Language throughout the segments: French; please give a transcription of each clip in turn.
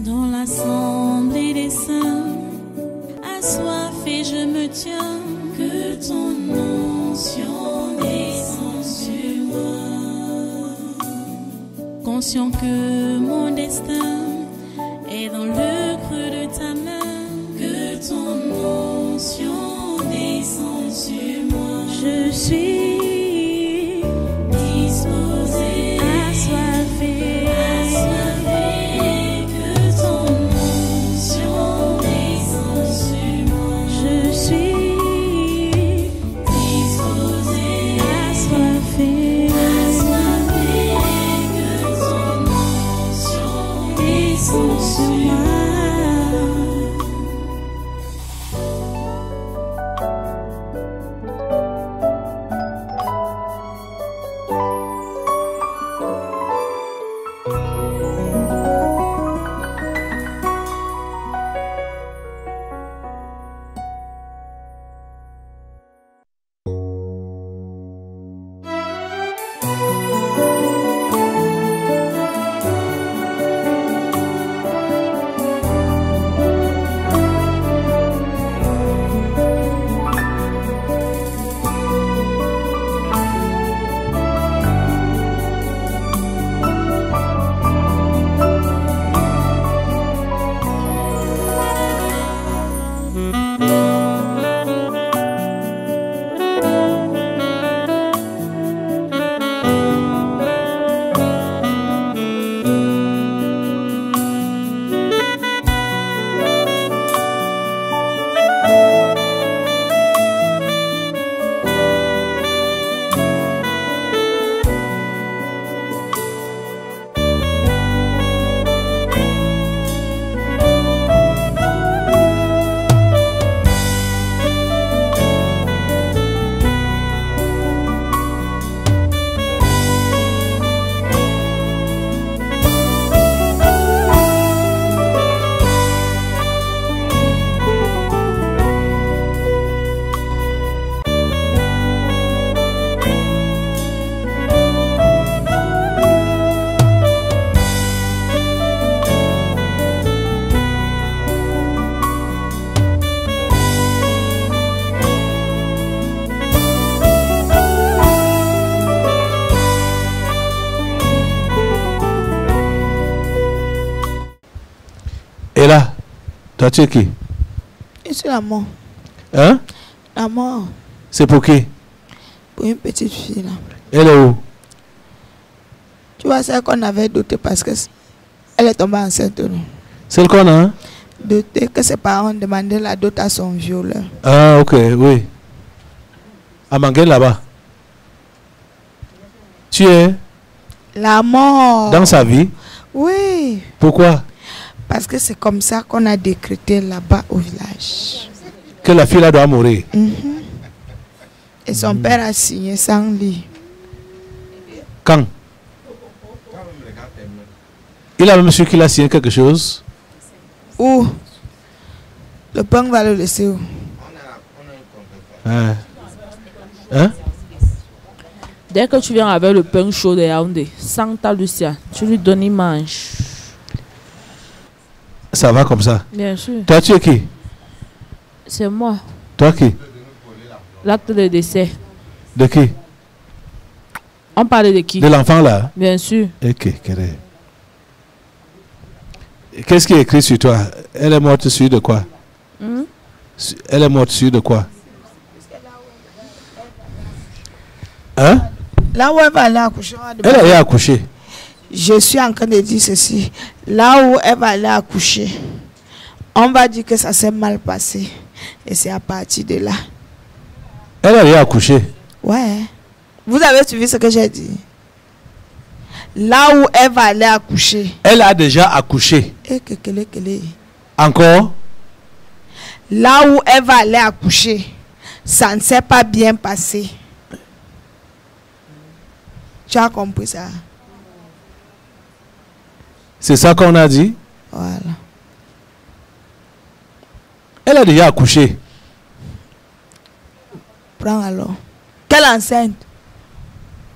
Dans l'assemblée des saints, assoiffé je me tiens, que ton onction descende sur moi. Conscient que mon destin est dans le creux de ta main, que ton onction descende sur moi. Je suis Là, toi tu es qui? Je suis la mort. Hein? La mort C'est pour qui? Pour une petite fille là. Elle est où? Tu vois, celle qu'on avait dotée parce que elle est tombée enceinte. Celle qu'on a hein? Dotée que ses parents demandaient la dot à son violeur. Ah, ok, oui. À Manguel là-bas. Tu es La mort. dans sa vie? Oui. Pourquoi? Parce que c'est comme ça qu'on a décrété là-bas au village. Que la fille là doit mourir. Mhm. Et son père a signé sans lit. Quand? Il a même su qu'il a signé quelque chose. Où? Le pain va le laisser où? Hein Hein? Dès que tu viens avec le pain chaud de Yaoundé, sans ta Lucia, tu lui donnes, il mange. Ça va comme ça. Bien sûr. Toi, tu es qui? C'est moi. Toi qui? L'acte de décès. De qui? On parle de qui? De l'enfant là? Bien sûr. Ok, Qu'est-ce qui est écrit sur toi? Elle est morte sur de quoi? Hmm? Elle est morte sur de quoi? Hein? Là où elle va aller accoucher, on va Elle est accouchée. Je suis en train de dire ceci. Là où elle va aller accoucher, on va dire que ça s'est mal passé. Et c'est à partir de là. Elle est accouchée. Ouais. Vous avez suivi ce que j'ai dit Là où elle va aller accoucher. Elle a déjà accouché. Eh, kekele, kele. Encore? Là où elle va aller accoucher, ça ne s'est pas bien passé. Tu as compris ça? C'est ça qu'on a dit Voilà. Elle a déjà accouché. Prends alors. Quelle enceinte?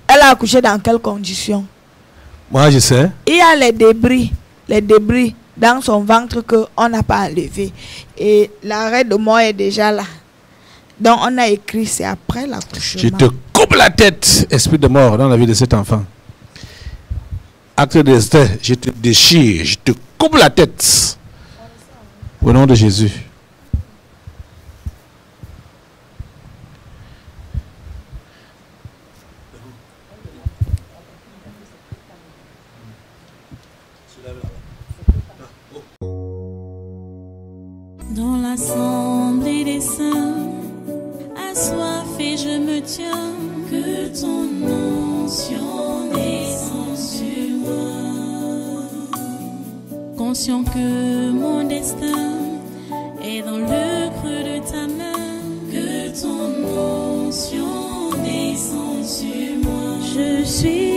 Elle a accouché dans quelles conditions Moi, je sais. Il y a les débris, les débris dans son ventre qu'on n'a pas enlevé. Et l'arrêt de mort est déjà là. Donc on a écrit, c'est après Je l'accouchement. te coupe la tête, esprit de mort, dans la vie de cet enfant. Je te déchire, je te coupe la tête. Au nom de Jésus. Dans l'assemblée des saints, assoiffé, je me tiens, que ton onction Que mon destin est dans le creux de ta main, que ton onction descend sur moi. Je suis